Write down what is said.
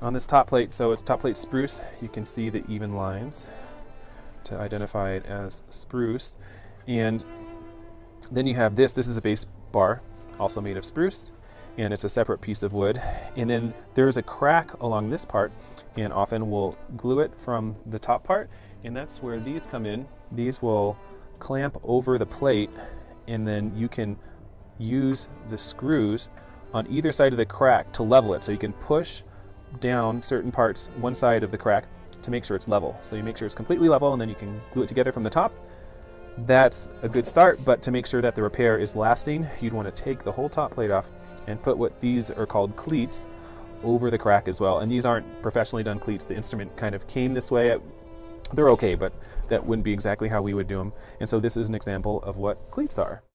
on this top plate, so it's top plate spruce, you can see the even lines to identify it as spruce. And then you have this, this is a bass bar, also made of spruce, and it's a separate piece of wood. And then there's a crack along this part, and often we'll glue it from the top part, and that's where these come in. These will clamp over the plate, and then you can use the screws on either side of the crack to level it. So you can push down certain parts, one side of the crack, to make sure it's level. So you make sure it's completely level, and then you can glue it together from the top. That's a good start, but to make sure that the repair is lasting, you'd want to take the whole top plate off and put what these are called cleats over the crack as well. And these aren't professionally done cleats. The instrument kind of came this way. They're okay, but that wouldn't be exactly how we would do them. And so this is an example of what cleats are.